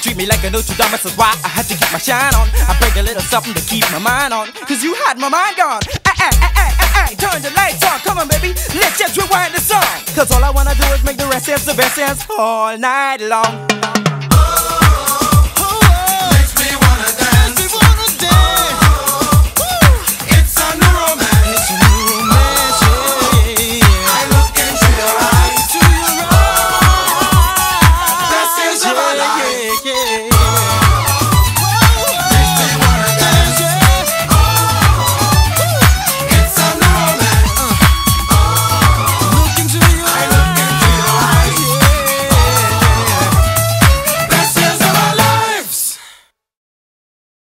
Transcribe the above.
treat me like a Notre Dame, that's why I had to keep my shine on. I bring a little something to keep my mind on, cause you had my mind gone. Ay, ay, ay, ay, ay, ay, turn the lights on, come on baby, let's just rewind the song. Cause all I wanna do is make the rest dance the best dance all night long.